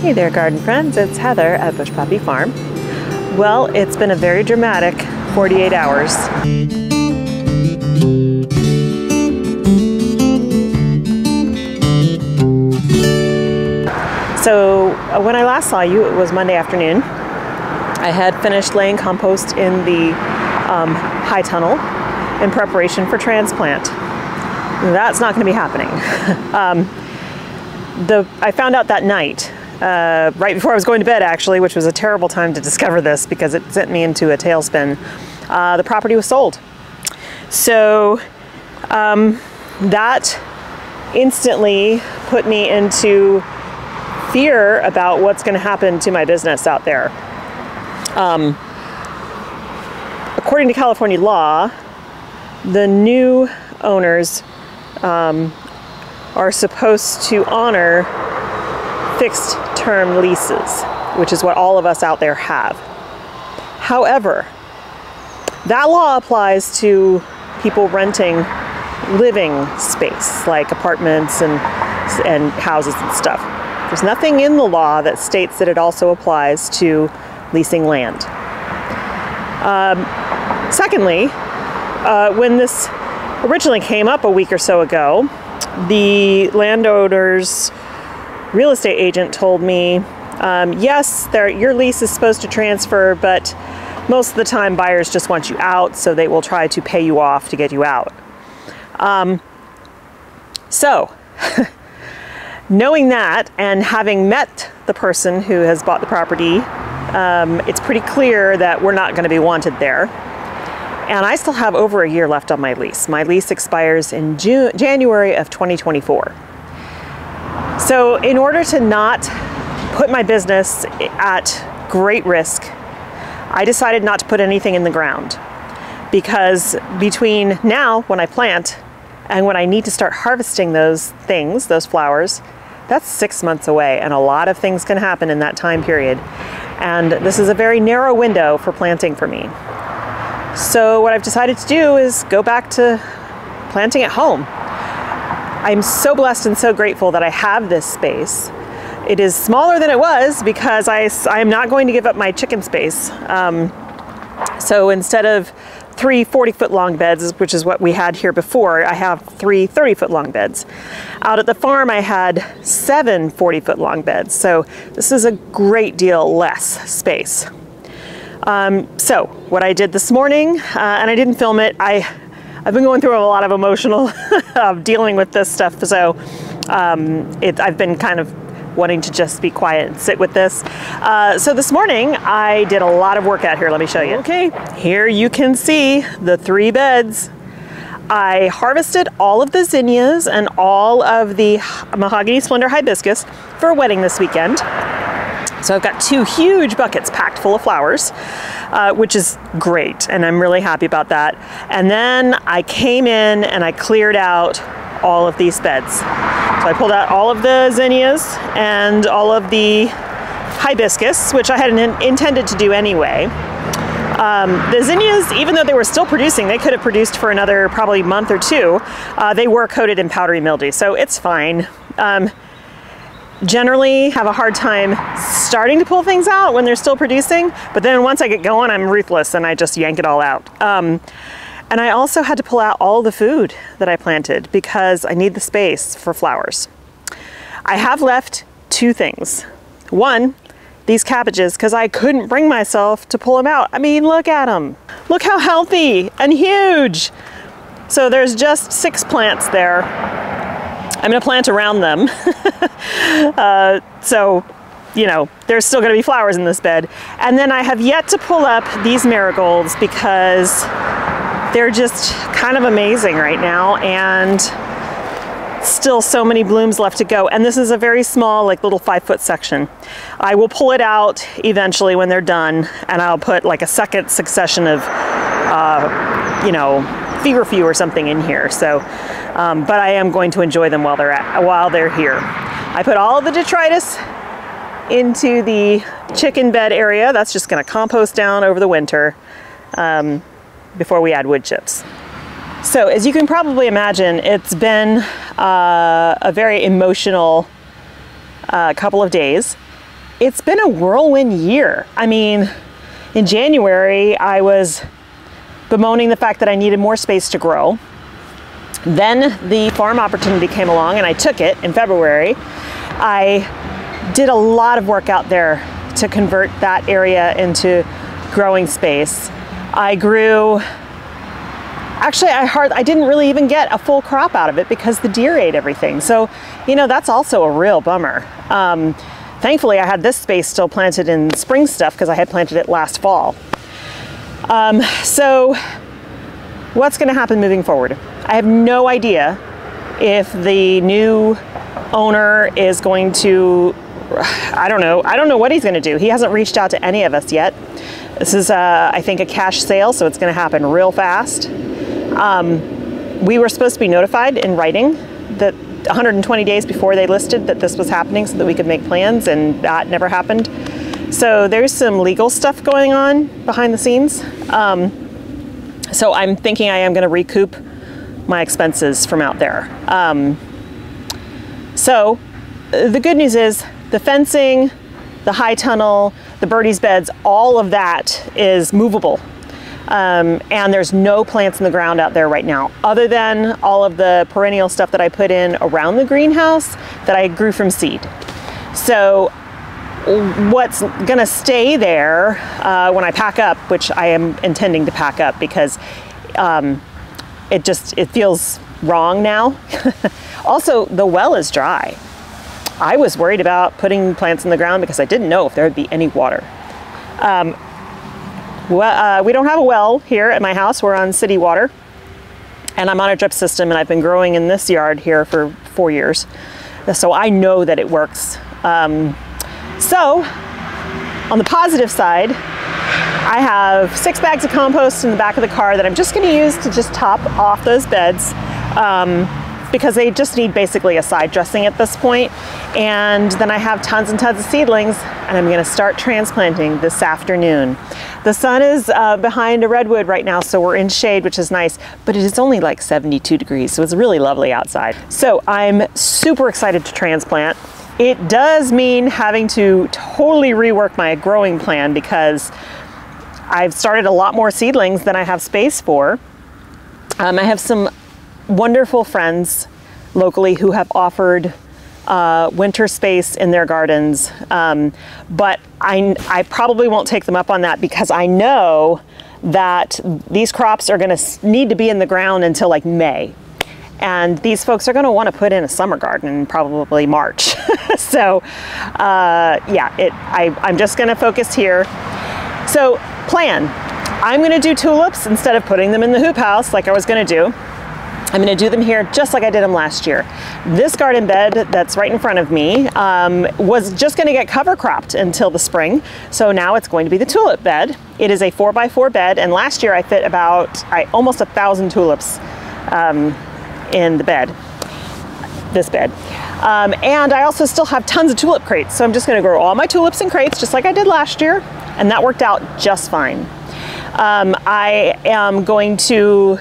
Hey there, garden friends. It's Heather at Bush Puppy Farm. Well, it's been a very dramatic 48 hours. So, uh, when I last saw you, it was Monday afternoon. I had finished laying compost in the um, high tunnel in preparation for transplant. That's not going to be happening. um, the, I found out that night uh, right before I was going to bed, actually, which was a terrible time to discover this because it sent me into a tailspin. Uh, the property was sold. So um, that instantly put me into fear about what's going to happen to my business out there. Um, according to California law, the new owners um, are supposed to honor fixed term leases, which is what all of us out there have. However, that law applies to people renting living space, like apartments and, and houses and stuff. There's nothing in the law that states that it also applies to leasing land. Um, secondly, uh, when this originally came up a week or so ago, the landowner's real estate agent told me, um, yes, your lease is supposed to transfer, but most of the time buyers just want you out, so they will try to pay you off to get you out. Um, so, knowing that and having met the person who has bought the property, um, it's pretty clear that we're not going to be wanted there. And I still have over a year left on my lease. My lease expires in June, January of 2024. So, in order to not put my business at great risk, I decided not to put anything in the ground because between now, when I plant, and when I need to start harvesting those things, those flowers, that's six months away, and a lot of things can happen in that time period. And this is a very narrow window for planting for me. So, what I've decided to do is go back to planting at home. I'm so blessed and so grateful that I have this space. It is smaller than it was because I, I am not going to give up my chicken space. Um, so instead of three 40 foot long beds, which is what we had here before, I have three 30 foot long beds. Out at the farm, I had seven 40 foot long beds. So this is a great deal less space. Um, so what I did this morning, uh, and I didn't film it, I I've been going through a lot of emotional dealing with this stuff. So um, it, I've been kind of wanting to just be quiet and sit with this. Uh, so this morning I did a lot of work out here. Let me show you. Okay, here you can see the three beds. I harvested all of the zinnias and all of the mahogany splendor hibiscus for a wedding this weekend. So I've got two huge buckets packed full of flowers, uh, which is great, and I'm really happy about that. And then I came in and I cleared out all of these beds. So I pulled out all of the zinnias and all of the hibiscus, which I had in intended to do anyway. Um, the zinnias, even though they were still producing, they could have produced for another probably month or two. Uh, they were coated in powdery mildew, so it's fine. Um, generally have a hard time starting to pull things out when they're still producing, but then once I get going, I'm ruthless and I just yank it all out. Um, and I also had to pull out all the food that I planted because I need the space for flowers. I have left two things. One, these cabbages, because I couldn't bring myself to pull them out. I mean, look at them. Look how healthy and huge. So there's just six plants there I'm gonna plant around them. uh, so, you know, there's still gonna be flowers in this bed. And then I have yet to pull up these marigolds because they're just kind of amazing right now and still so many blooms left to go. And this is a very small, like little five foot section. I will pull it out eventually when they're done and I'll put like a second succession of, uh, you know, feverfew or something in here. So, um, but I am going to enjoy them while they're at, while they're here. I put all the detritus into the chicken bed area. That's just going to compost down over the winter um, before we add wood chips. So as you can probably imagine, it's been uh, a very emotional uh, couple of days. it's been a whirlwind year. I mean, in January, I was bemoaning the fact that I needed more space to grow. Then the farm opportunity came along and I took it in February. I did a lot of work out there to convert that area into growing space. I grew actually I hard I didn't really even get a full crop out of it because the deer ate everything. So, you know, that's also a real bummer. Um, thankfully, I had this space still planted in spring stuff because I had planted it last fall. Um, so, what's going to happen moving forward? I have no idea if the new owner is going to I don't know. I don't know what he's going to do. He hasn't reached out to any of us yet. This is, uh, I think, a cash sale, so it's going to happen real fast. Um, we were supposed to be notified in writing that 120 days before they listed that this was happening so that we could make plans, and that never happened. So there's some legal stuff going on behind the scenes. Um, so I'm thinking I am going to recoup my expenses from out there. Um, so the good news is the fencing, the high tunnel, the birdies beds, all of that is movable. Um, and there's no plants in the ground out there right now, other than all of the perennial stuff that I put in around the greenhouse that I grew from seed. So what's gonna stay there uh, when I pack up, which I am intending to pack up because um, it just, it feels wrong now. also, the well is dry. I was worried about putting plants in the ground because I didn't know if there would be any water. Um, well, uh, we don't have a well here at my house. We're on city water. And I'm on a drip system and I've been growing in this yard here for four years. So I know that it works. Um, so on the positive side, I have six bags of compost in the back of the car that I'm just gonna use to just top off those beds. Um, because they just need basically a side dressing at this point. And then I have tons and tons of seedlings and I'm gonna start transplanting this afternoon. The sun is uh, behind a redwood right now, so we're in shade, which is nice, but it is only like 72 degrees, so it's really lovely outside. So I'm super excited to transplant. It does mean having to totally rework my growing plan because I've started a lot more seedlings than I have space for. Um, I have some wonderful friends locally who have offered uh, winter space in their gardens, um, but I, I probably won't take them up on that because I know that these crops are going to need to be in the ground until like May. And these folks are going to want to put in a summer garden in probably March. so, uh, yeah, it, I, I'm just going to focus here. So, plan. I'm going to do tulips instead of putting them in the hoop house like I was going to do. I'm gonna do them here just like I did them last year. This garden bed that's right in front of me um, was just gonna get cover cropped until the spring. So now it's going to be the tulip bed. It is a four by four bed and last year I fit about I, almost a thousand tulips um, in the bed, this bed. Um, and I also still have tons of tulip crates. So I'm just gonna grow all my tulips in crates just like I did last year. And that worked out just fine. Um, I am going to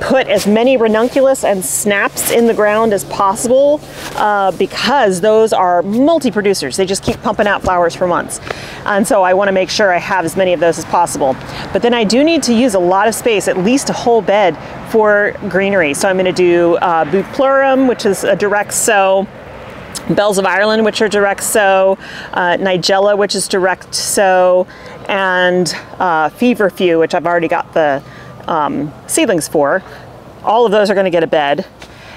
put as many ranunculus and snaps in the ground as possible uh, because those are multi-producers. They just keep pumping out flowers for months. And so I wanna make sure I have as many of those as possible. But then I do need to use a lot of space, at least a whole bed for greenery. So I'm gonna do uh, which is a direct sow, Bells of Ireland, which are direct sow, uh, Nigella, which is direct sow, and uh, Feverfew, which I've already got the um, seedlings for. All of those are gonna get a bed.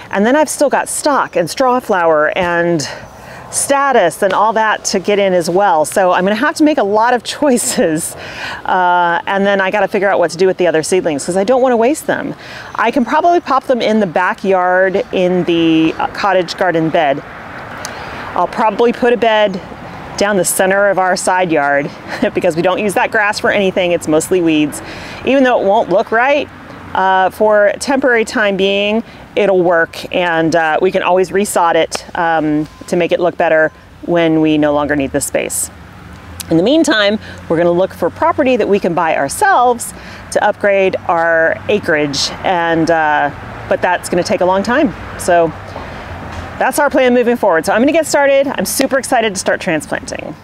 And then I've still got stock and straw flower and statice and all that to get in as well. So I'm gonna have to make a lot of choices. Uh, and then I gotta figure out what to do with the other seedlings because I don't wanna waste them. I can probably pop them in the backyard in the uh, cottage garden bed. I'll probably put a bed down the center of our side yard because we don't use that grass for anything. It's mostly weeds. Even though it won't look right, uh, for temporary time being, it'll work and uh, we can always resod it um, to make it look better when we no longer need the space. In the meantime, we're gonna look for property that we can buy ourselves to upgrade our acreage and uh, but that's gonna take a long time. So that's our plan moving forward. So I'm gonna get started. I'm super excited to start transplanting.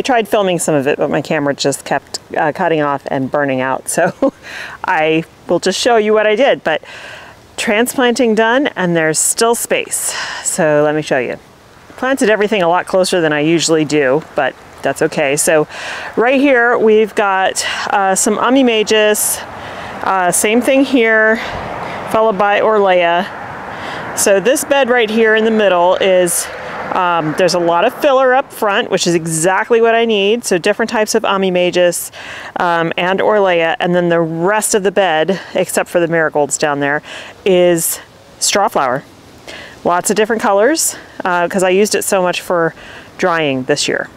I tried filming some of it, but my camera just kept uh, cutting off and burning out. So I will just show you what I did. But transplanting done, and there's still space. So let me show you. Planted everything a lot closer than I usually do, but that's okay. So right here, we've got uh, some Ammi majus, uh, same thing here, followed by Orlaya. So this bed right here in the middle is um, there's a lot of filler up front, which is exactly what I need. So different types of Ammi majus um, and Orlaya. And then the rest of the bed, except for the marigolds down there, is straw flower. Lots of different colors because uh, I used it so much for drying this year.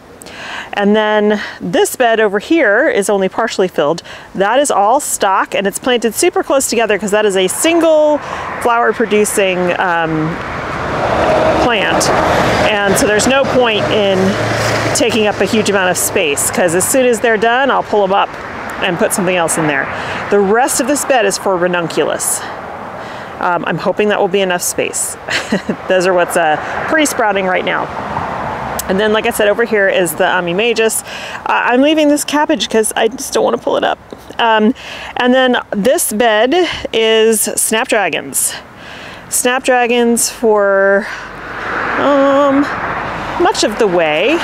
And then this bed over here is only partially filled. That is all stock and it's planted super close together because that is a single flower producing um, plant. And so there's no point in taking up a huge amount of space because as soon as they're done, I'll pull them up and put something else in there. The rest of this bed is for ranunculus. Um, I'm hoping that will be enough space. Those are what's uh, pre-sprouting right now. And then, like I said, over here is the Ammi majus. Uh, I'm leaving this cabbage because I just don't want to pull it up. Um, and then this bed is snapdragons. Snapdragons for um, much of the way.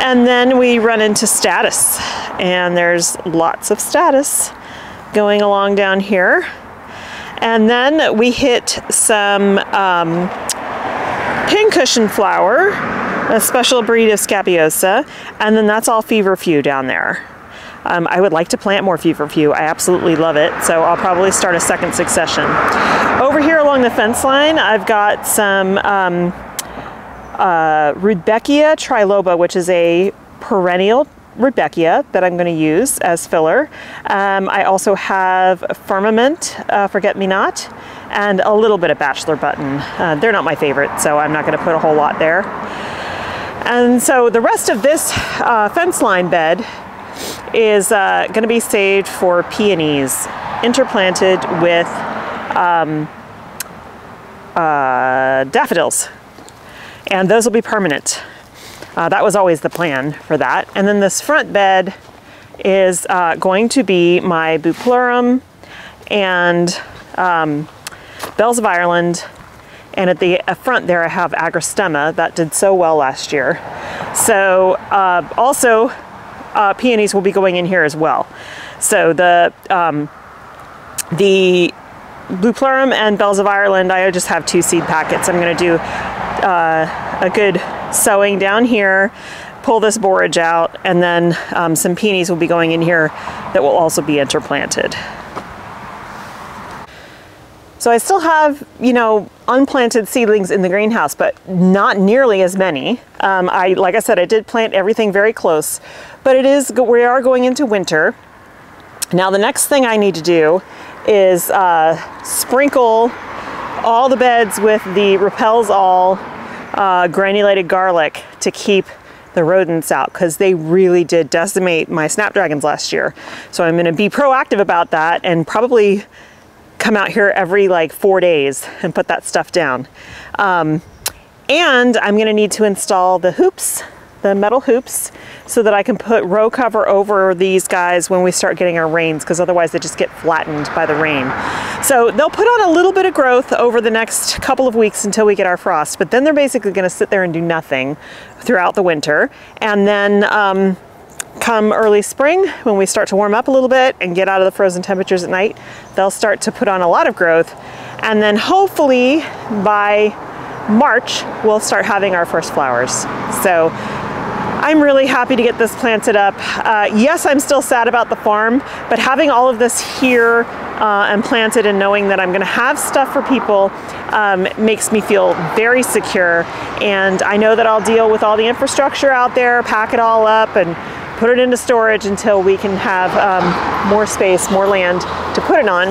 And then we run into statice, and there's lots of statice going along down here. And then we hit some um, pincushion flower, a special breed of Scabiosa, and then that's all feverfew down there. Um, I would like to plant more feverfew. I absolutely love it, so I'll probably start a second succession. Over here along the fence line, I've got some um, uh, Rudbeckia triloba, which is a perennial Rudbeckia that I'm going to use as filler. Um, I also have Firmament, uh, Forget Me Not, and a little bit of Bachelor Button. Uh, they're not my favorite, so I'm not going to put a whole lot there. And so the rest of this uh, fence line bed is uh, going to be saved for peonies interplanted with um, uh, daffodils. And those will be permanent. Uh, that was always the plan for that. And then this front bed is uh, going to be my Bupleurum and um, Bells of Ireland. And at the front there I have Agrostemma that did so well last year. So uh, also uh, peonies will be going in here as well. So the um, the Bupleurum and Bells of Ireland, I just have two seed packets. I'm going to do uh, a good sowing down here, pull this borage out, and then um, some peonies will be going in here that will also be interplanted. So I still have, you know, unplanted seedlings in the greenhouse, but not nearly as many. Um, I, like I said, I did plant everything very close, but it is, we are going into winter. Now the next thing I need to do is uh, sprinkle all the beds with the Repels All uh, granulated garlic to keep the rodents out because they really did decimate my snapdragons last year. So I'm going to be proactive about that and probably come out here every like four days and put that stuff down. Um, and I'm to need to install the hoops the metal hoops so that I can put row cover over these guys when we start getting our rains because otherwise they just get flattened by the rain. So they'll put on a little bit of growth over the next couple of weeks until we get our frost, but then they're basically to sit there and do nothing throughout the winter. And then um, come early spring, when we start to warm up a little bit and get out of the frozen temperatures at night, they'll start to put on a lot of growth. And then hopefully by March, we'll start having our first flowers. So I'm really happy to get this planted up. Uh, yes, I'm still sad about the farm, but having all of this here uh, and planted and knowing that I'm gonna have stuff for people um, makes me feel very secure. And I know that I'll deal with all the infrastructure out there, pack it all up and put it into storage until we can have um, more space, more land to put it on.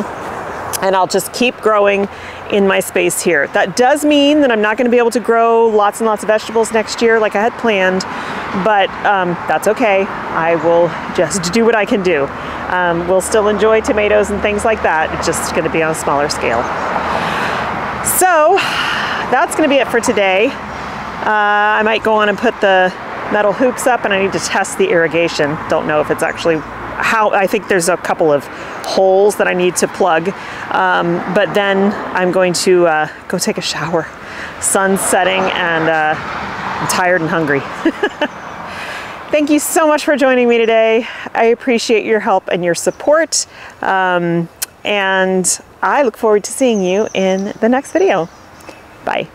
And I'll just keep growing in my space here. That does mean that I'm not going to be able to grow lots and lots of vegetables next year like I had planned, but um, that's okay. I will just do what I can do. Um, we'll still enjoy tomatoes and things like that. It's just going to be on a smaller scale. So that's going to be it for today. Uh, I might go on and put the metal hoops up and I need to test the irrigation. Don't know if it's actually how, I think there's a couple of holes that I need to plug. Um, but then I'm going to uh, go take a shower. Sun's setting and uh, I'm tired and hungry. Thank you so much for joining me today. I appreciate your help and your support. Um, and I look forward to seeing you in the next video. Bye.